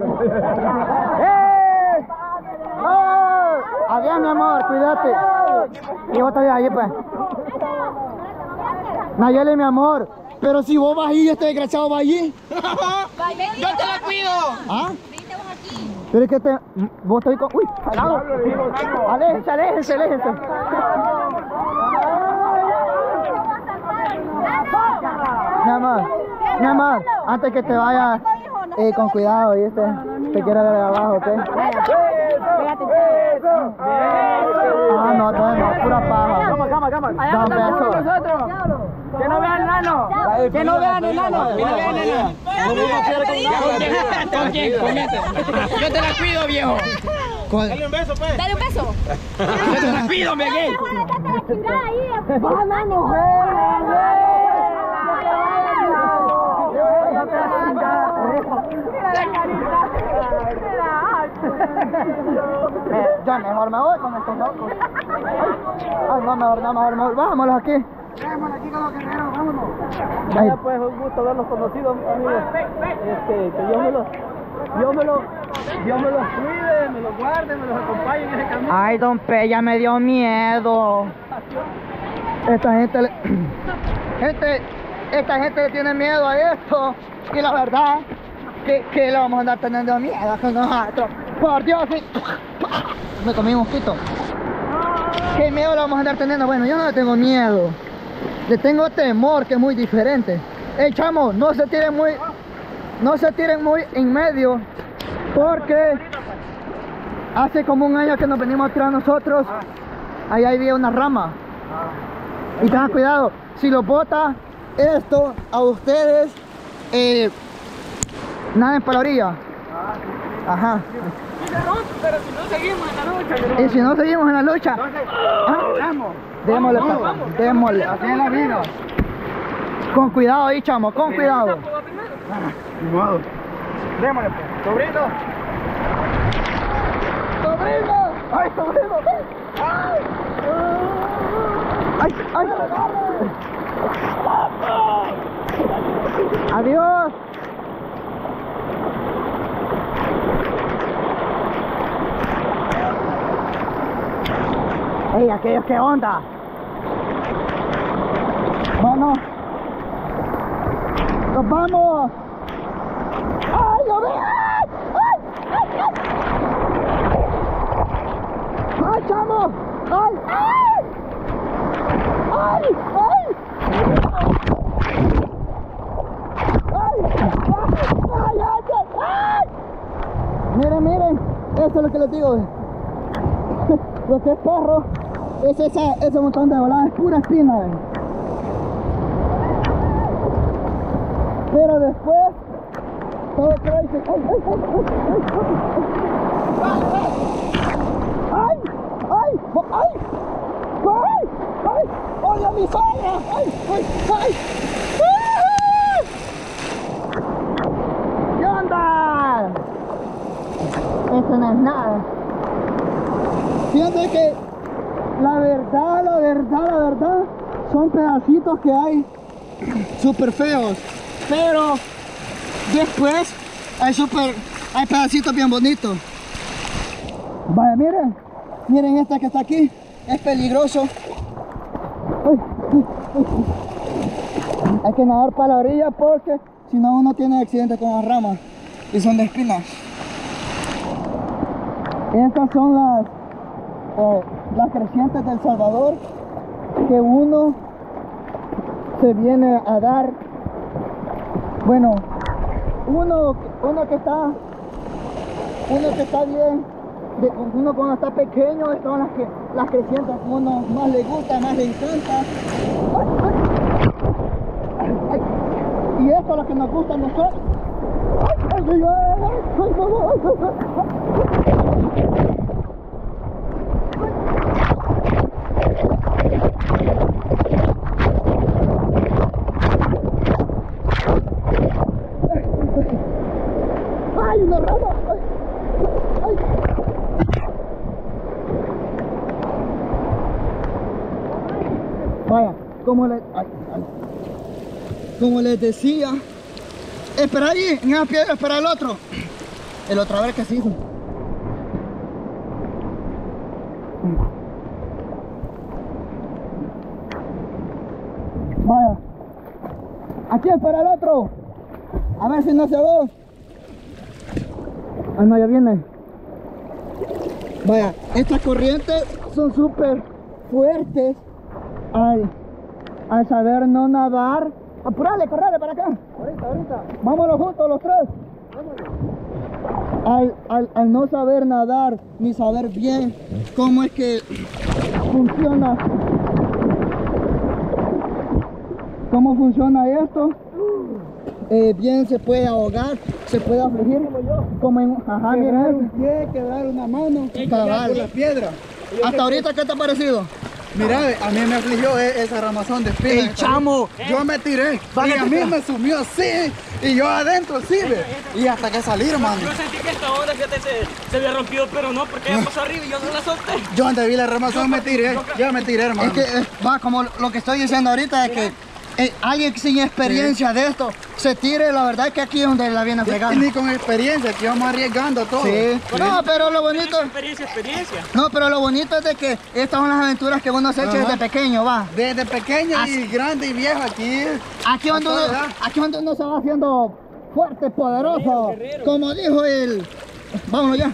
¡Eh! ¡Oh! Adiós, mi amor, cuídate. Y vos estás ahí, pues. Nayeli, mi amor. Pero si vos vas ahí, este desgraciado va allí. Yo te la cuido. ¿Ah? Pero es que te... Vos estás con... Uy, jalado. Aléjense, aléjense, aléjense. Mi amor, mi amor, antes que te vayas, eh, con cuidado, ¿viste? Te quiero ver de abajo, ¿ok? Ah, no, no, no, pura paja. Cama, cama, cama. Da un beso. Que no vean el nano. Que no vean el nano. Que no vean el nano. ¿Con quién? ¿Con quién? Yo te la cuido, viejo. ¿Cuál? Dale un beso. Yo te la cuido, Miguel. Eh, ya mejor me voy con estos locos. Ay, no, mejor, no, mejor, mejor. Vámonos aquí. Ay, pues un gusto verlos conocidos, amigos. Este, que Dios me los, Dios me los, Dios me los cuide, me los guarde, me los acompañe en ese camino. ay, don P, ya me dio miedo. Esta gente, le- gente, esta gente le tiene miedo a esto. Y la verdad, que, que le vamos a andar teniendo miedo con nosotros. Por Dios, me comí un mosquito. ¿Qué miedo le vamos a andar teniendo? Bueno, yo no le tengo miedo. Le tengo temor, que es muy diferente. Ey, chamo, no se tiren muy, no se tiren muy en medio, porque hace como un año que nos venimos a tirar nosotros, ahí había una rama. Y tengan cuidado, si lo bota esto a ustedes, eh, naden para la orilla. Ajá. Pero si no seguimos en la lucha, Y si no seguimos en la lucha, vamos. démosle, démosle. Así es la vida. Con cuidado ahí, chamo, con cuidado. Démosle, pues. Sobrino. ¡Sobrino! ¡Ay, sobrino! ¡Ay! ¡Ay, ay! ¡Adiós! Ey, aquellos que onda. Bueno. Nos vamos. ¡Ay, lo veo! ¡Ay! ¡Ay! ¡Ay! ¡Ay, chamo! ¡Ay! ¡Ay! ¡Ay! ¡Ay! ¡Ay! ¡Ay! ¡Ay! Miren, miren, eso es lo que les digo. Lo que es perro es ese montón de voladas, es pura espina. Pero después, todo crazy. ¡Ay, ay, ay, ay! ¡Ay! ¡Ay! ¡Ay! ¡Ay! ¡Ay! ¡Ay! ¡Oye, mi suegra! ¡Ay! ¡Ay! ¡Ay! ¡Ah! ¿Qué onda? Esto no es nada. Fíjate que la verdad, la verdad, la verdad, son pedacitos que hay súper feos. Pero después hay súper, hay pedacitos bien bonitos. Vaya, miren, miren esta que está aquí, es peligroso. Hay que nadar para la orilla porque si no uno tiene accidente con las ramas y son de espinas. Estas son las, eh, las crecientes del Salvador que uno se viene a dar. Bueno, uno, uno que está, uno que está bien, de- uno cuando está pequeño, son las que las crecientes que uno más le gusta, más le encanta. Y esto es lo que nos gusta nosotros. Vaya, como le, ay, ay. como les decía, espera ahí, en esa piedra, espera el otro. El otra vez que se hizo. Vaya. Aquí es para el otro. A ver si no se ve. Ah, no, ya viene. Vaya, estas corrientes son súper fuertes al, al saber no nadar. Apurale, correle para acá. Ahorita, ahorita. Vámonos juntos los tres. Al, al, al no saber nadar ni saber bien cómo es que funciona cómo funciona esto eh, bien se puede ahogar se puede afligir como en ajá mira Quebrar eso. un pie, quebrar una mano. Cabal. La piedra. hasta ahorita qué te ha parecido Mira, a mí me afligió e- esa ramazón de espinas. el chamo Yo me tiré y a mí me sumió así y yo adentro sí, ve. Y hasta que salí, hermano. Yo sentí que esta onda fíjate, se, se había rompido, pero no, porque ella pasó arriba y yo no la solté. Yo donde vi la ramazón me tiré, ya me tiré, hermano. Es que eh, va como lo que estoy diciendo ahorita es que eh, alguien sin experiencia de esto se tire, la verdad es que aquí es donde la viene a fregar. Y ni con experiencia, que vamos arriesgando todo. Sí. No, pero lo bonito, Experiencia, experiencia. no, pero lo bonito es de que estas son las aventuras que uno se echa desde pequeño, va. Desde pequeño y grande y viejo aquí. Aquí donde, uno, aquí donde uno se va haciendo fuerte, poderoso. Como dijo el. Vámonos ya.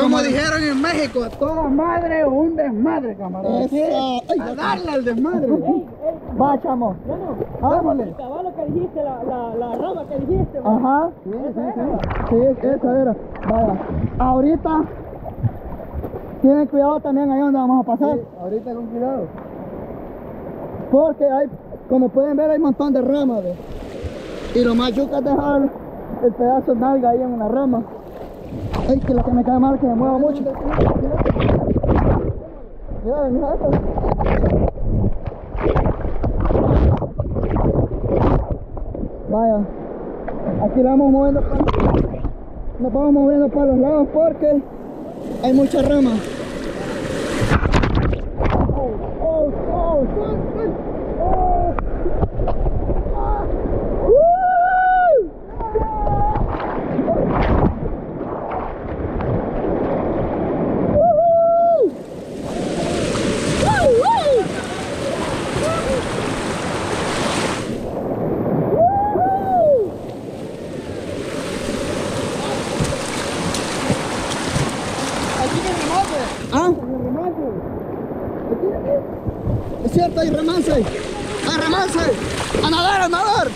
Como dijeron en México, a toda madre o un desmadre, camarada. Ay, A darle al desmadre. Va, chamo. Vámonos. caballo que dijiste, la, la, la rama que dijiste. Ajá. Sí, sí, esa era. Vaya. Ahorita. Tienen cuidado también ahí donde vamos a pasar. Ahorita con cuidado. Porque hay, como pueden ver, hay un montón de ramas. ¿ve? Y lo más yuca es dejar el pedazo de nalga ahí en una rama. Ay, que lo que me cae mal que me mueva mucho. Mira, mira esto. Vaya, aquí la vamos moviendo para, nos vamos moviendo para los lados porque hay mucha rama. Oh, oh, oh, oh. ¿Ah? Es cierto, hay remance. Hay remance. A nadar, a nadar.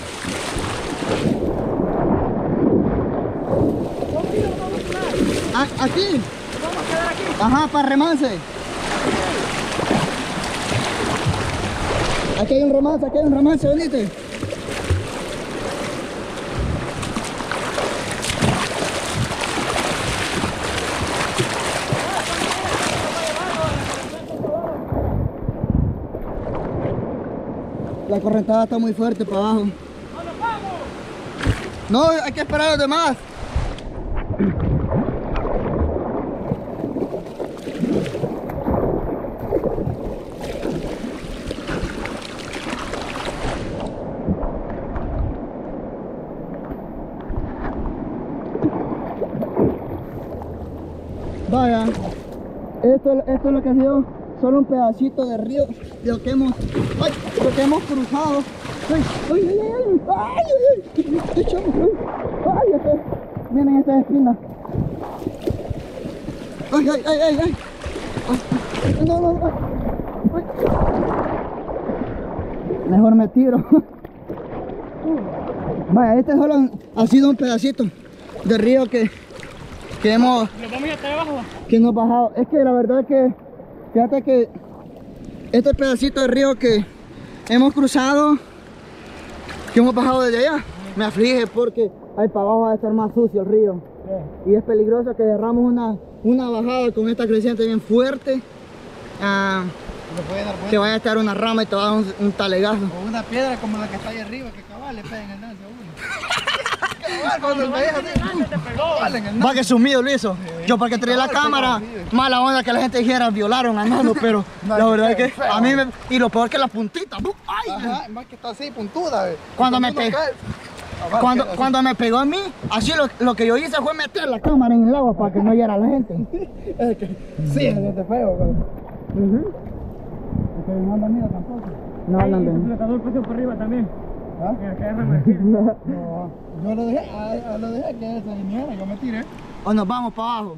A- aquí. Ajá, para remance. Aquí hay un romance, aquí hay un romance, venite. La correntada está muy fuerte para abajo. No, hay que esperar a los demás. Vaya, esto, esto es lo que ha sido solo un pedacito de río de lo que hemos, ay, lo que hemos cruzado. Ay, ay, ay, ay, ay, ay, ay, ay, ay, ay, miren esta espina. Ay, ay, ay, ay, ay. Ay, No, no, no. Ay. Mejor me tiro. Vaya, este solo ha sido un pedacito de río que, que hemos Nos vamos hasta abajo. que no ha bajado. Es que la verdad que, fíjate que este pedacito de río que hemos cruzado, que hemos bajado desde allá, me aflige porque ahí para abajo va a estar más sucio el río. Y es peligroso que derramos una, una bajada con esta creciente bien fuerte, ah, vuelta. vaya a estar una rama y te va a dar un, un talegazo. O una piedra como la que está ahí arriba, que cabal le peguen el a uno. Cuando el así, el Va que sumido lo hizo. Yo porque traía la cámara, mala onda que la gente dijera violaron a Nano, pero la verdad es que a mí me... Y lo peor que la puntita. ¡ay! Ajá, más que está así, puntuda, ve. Cuando me uno pe- cae, Cuando, cuando me pegó a mí, así lo, lo que yo hice fue meter la cámara en el agua para que no llegara la gente. Es que, sí, es que feo, güey. Es que no han venido tampoco. No, no, El no. flotador pasó por arriba también. ¿Ah? No, yo lo dejé, a, a lo dejé que se viniera, yo me tiré. O nos vamos para abajo.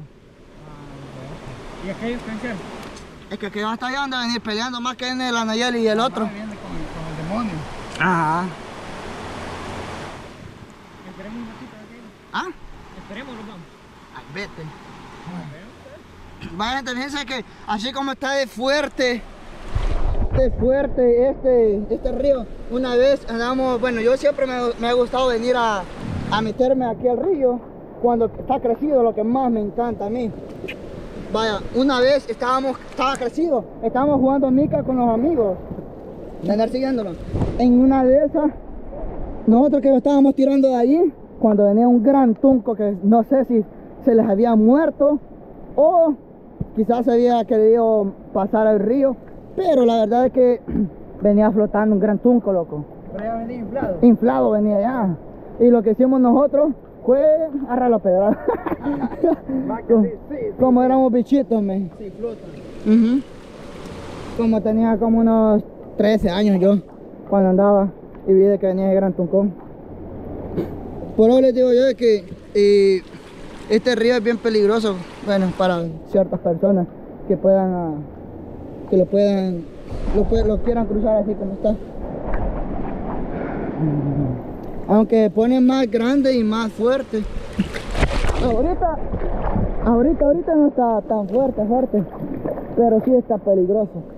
¿Y aquellos cancheros? Es que que va hasta allá anda a venir peleando más que en el Anayeli y el otro. Ah, viene con, con el demonio. Ajá. Esperemos un ratito, aquellos. ¿Ah? Esperemos, nos vamos. Ay, vete. Vaya gente, fíjense que así como está de fuerte, de fuerte este, este río. Una vez andamos, bueno, yo siempre me, me ha gustado venir a, a meterme aquí al río cuando está crecido, lo que más me encanta a mí. Vaya, una vez estábamos, estaba crecido, estábamos jugando mica con los amigos, de andar siguiéndolo. En una de esas, nosotros que estábamos tirando de allí, cuando venía un gran tunco que no sé si se les había muerto o quizás se había querido pasar al río, pero la verdad es que venía flotando un gran tunco, loco. Pero ya venía inflado. Inflado venía ya. Y lo que hicimos nosotros fue agarrar la pedra. Sí, sí. Como éramos bichitos, me. Sí, flota. Ujú. Como tenía como unos 13 años yo, cuando andaba y vi de que venía ese gran tuncón. Por eso les digo yo de que eh, este río es bien peligroso, bueno, para ciertas personas que puedan, ah, que lo puedan, lo, lo quieran cruzar así como está. Aunque pone más grande y más fuerte. Ahorita, ahorita, ahorita no está tan fuerte, fuerte, pero sí está peligroso.